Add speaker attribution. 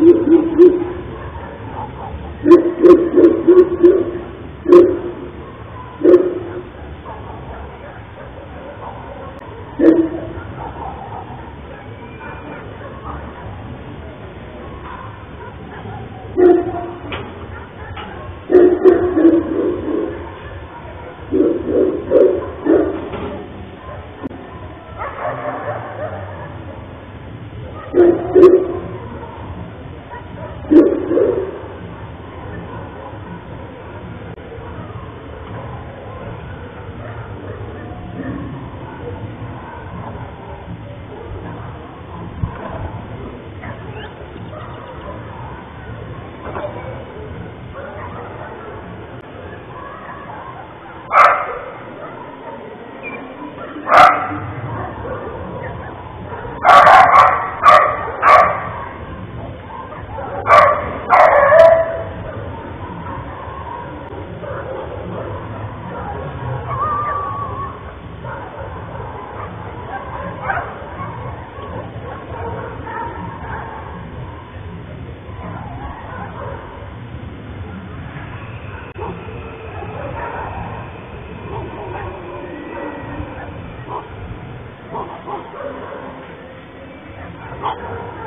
Speaker 1: you あ